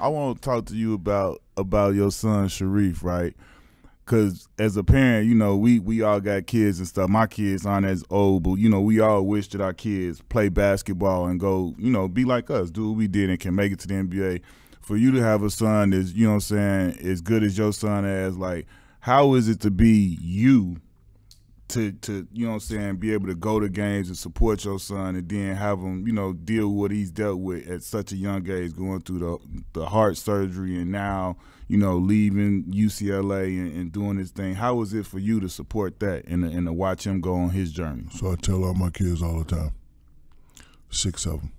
I want to talk to you about about your son Shareef, right? Cause as a parent, you know, we we all got kids and stuff. My kids aren't as old, but you know, we all wish that our kids play basketball and go, you know, be like us, do what we did and can make it to the NBA. For you to have a son that's, you know what I'm saying, as good as your son as, like, how is it to be you to to you know what I'm saying be able to go to games and support your son and then have him you know deal with what he's dealt with at such a young age going through the the heart surgery and now you know leaving UCLA and, and doing his thing. How was it for you to support that and to, and to watch him go on his journey? So I tell all my kids all the time six of them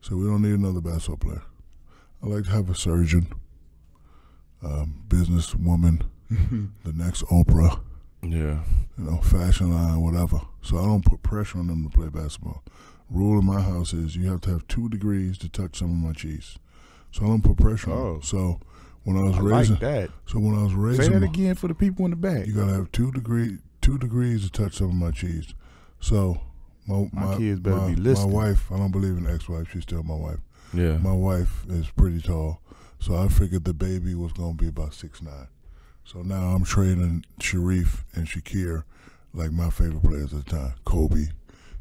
so we don't need another basketball player. I like to have a surgeon um, businesswoman the next Oprah Yeah. you know, fashion line, whatever. So I don't put pressure on them to play basketball. Rule in my house is you have to have two degrees to touch some of my cheese. So I don't put pressure on. Oh. them. So when I was I raising, like that so when I was raising, say that my- again for the people in the back you gotta have two degree, two degrees to touch some of my cheese. So my My kids better my, be listening. My wife, I don't believe in ex-wife. She's still my wife. Yeah. My wife is pretty tall, so I figured the baby was gonna be about six nine. So now I'm training Shareef and Shaqir like my favorite players at the time: Kobe,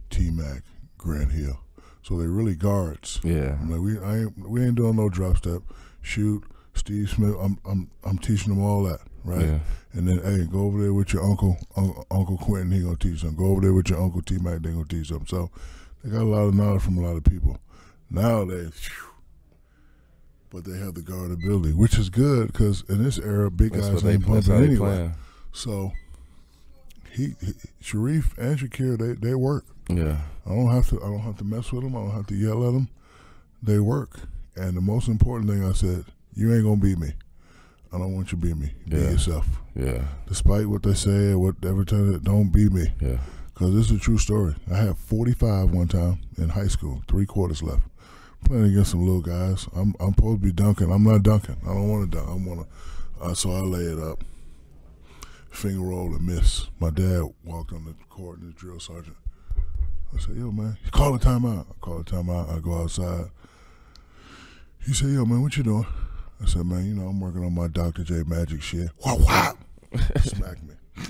T Mac, Grant Hill. So they're really guards. Yeah. I'm like we I ain't, we ain't doing no drop step, shoot. Steve Smith, I'm I'm I'm teaching them all that, right? Yeah. And then hey, go over there with your uncle, un- Uncle Quentin. He gonna teach them. Go over there with your uncle T Mac. They gonna teach them. So they got a lot of knowledge from a lot of people. Nowadays, phew, but they have the guardability, which is good because in this era, big That's guys ain't that's how bumping they anyway. playing. So he, he Shareef and Shaqir, they they work. Yeah. I don't have to. I don't have to mess with them. I don't have to yell at them. They work. And the most important thing I said, you ain't gonna beat me. I don't want you to beat me. Be Yeah. yourself. Yeah. Despite what they say or whatever, time, don't beat me. Yeah. Because this is a true story. I had 45 one time in high school, three quarters left. Playing against some little guys. I'm I'm supposed to be dunking. I'm not dunking. I don't want to dunk. I want to. Uh, so I lay it up. Finger roll and miss. My dad walked on the court and the drill sergeant. I said, yo, man, call a timeout. I call a timeout. I go outside. He said, yo, man, what you doing? I said, man, you know, I'm working on my Dr. J magic shit. Whop, whop. Smack me.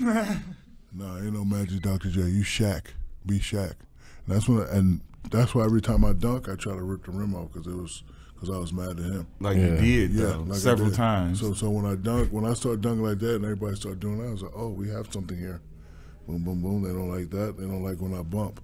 nah, ain't no magic Dr. J. You Shaq. Be Shaq. And that's when, and that's why every time I dunk, I try to rip the rim off because it was because I was mad at him. like Yeah. you did Yeah, though, like I several did. times So, so when I dunk, when I start dunking like that, and everybody start doing that, I was like, oh, we have something here. Boom, boom, boom. They don't like that. They don't like when I bump.